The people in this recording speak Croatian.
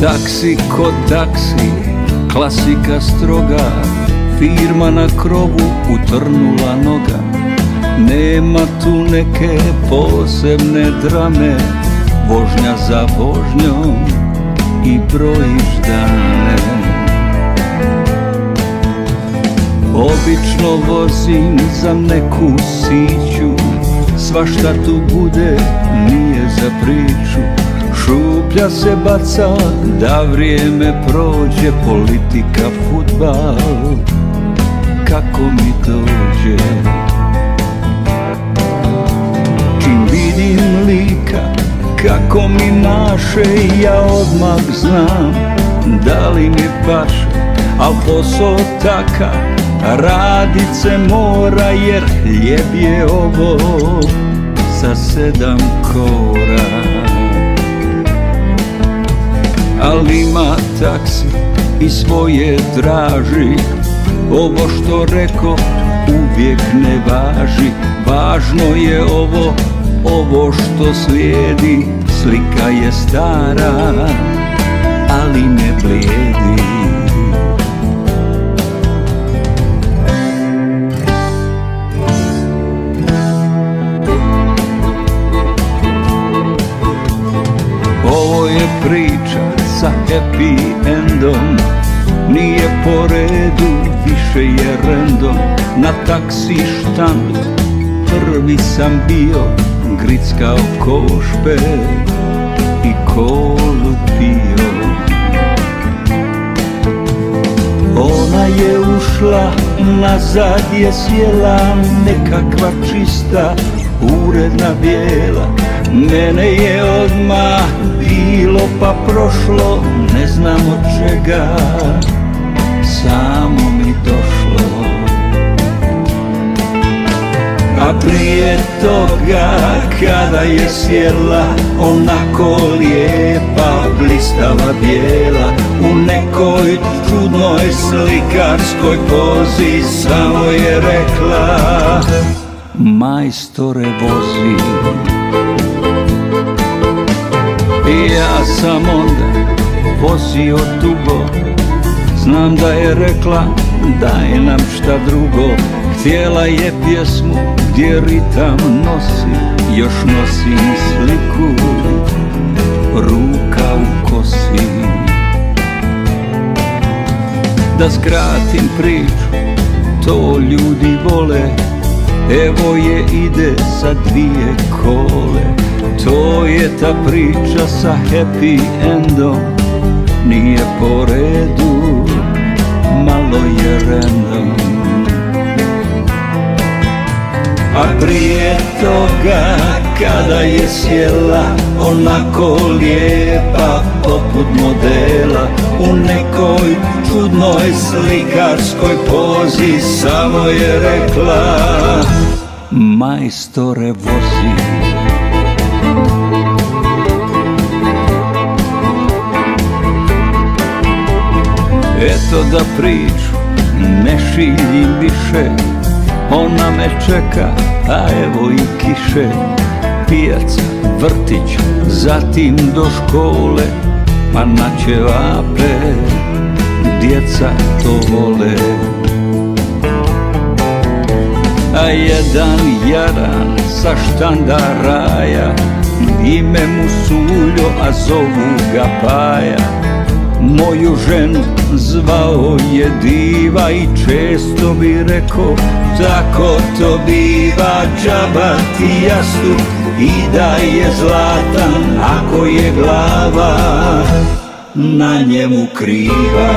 Taksi kod taksi, klasika stroga. Firma na krovu utrnula noga. Nema tu neke posebne drame. Vožnja za vožnjom i brojiš dane Obično vozim za neku siću. Svašta tu bude, nije za priču Šuplja se baca da vrijeme prođe Politika, futbal, kako mi dođe? Čim vidim lika kako mi maše Ja odmah znam. Da li mi paše Al posao taka radit se mora Jer hljeb je ovo. Sa sedam kora Ali ima taksi i svoje traži Ovo što reko uvijek ne važi. Važno je ovo, ovo što slijedi. Slika je stara, ali ne blijedi sa happy endom. Nije po redu, više je random. Na taksi štandu prvi sam bio Grickao košpe i kolu pio Ona je ušla, nazad je sjela Nekakva čista, uredna bijela. Mene je odmah bilo pa prošlo Ne znam od čega samo mi došlo. A prije toga kada je sjela Onako lijepa, blistava bijela U nekoj čudnoj slikarskoj pozi Samo je rekla Majstore vozi I ja sam onda vozio dugo. Znam da je rekla daj nam šta drugo. Htjela je pjesmu gdje ritam nosi Još nosim sliku. Ruka u kosi. Da skratim priču, to ljudi vole. Evo je ide sa dvije kole To je ta priča sa happy endom. Nije po redu, malo je random. A prije toga kada je sjela Onako lijepa poput modela U nekoj čudnoj slikarskoj pozi Samo je rekla Majstore vozi Eto da priču ne šiljim više Ona me čeka, a evo i kiše. Pijaca, vrtić, zatim do škole Pa na ćevape, djeca to vole. A jedan jaran sa štanda raja Ime mu Suljo, a zovu ga Paja Moju ženu zvao je diva i često bi rekao Tako to biva, džaba ti jastuk i da je zlatan Ako je glava na njemu kriva